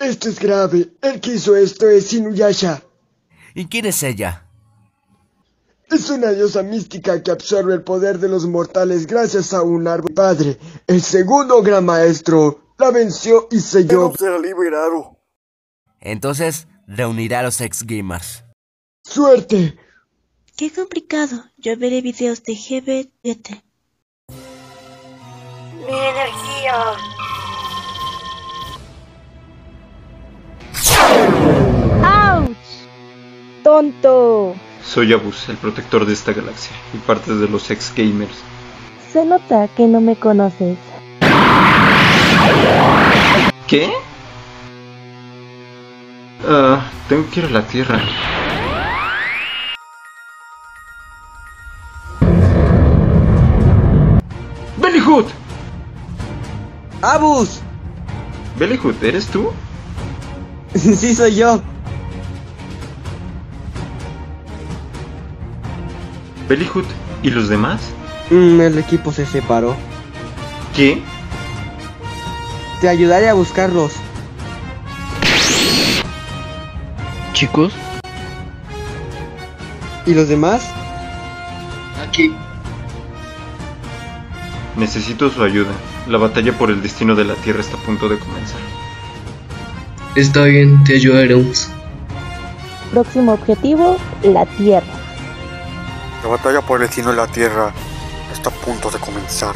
Esto es grave. El que hizo esto es Inuyasha. ¿Y quién es ella? Es una diosa mística que absorbe el poder de los mortales gracias a un árbol padre. El segundo gran maestro la venció y selló. será liberado. Entonces, reunirá a los ex gamers. ¡Suerte! Qué complicado. Yo veré videos de GB7. ¡Mi energía! ¡Tonto! Soy Abus, el protector de esta galaxia y parte de los ex gamers. Se nota que no me conoces. ¿Qué? Ah, tengo que ir a la Tierra. ¡Bellyhood! ¡Abus! ¿Bellyhood, eres tú? sí, soy yo. ¿Bellyhood y los demás? Mm, el equipo se separó. ¿Qué? Te ayudaré a buscarlos. Chicos, ¿Y los demás? aquí. Necesito su ayuda. La batalla por el destino de la Tierra está a punto de comenzar. Está bien, te ayudaremos. Próximo objetivo, la Tierra. La batalla por el destino de la Tierra está a punto de comenzar.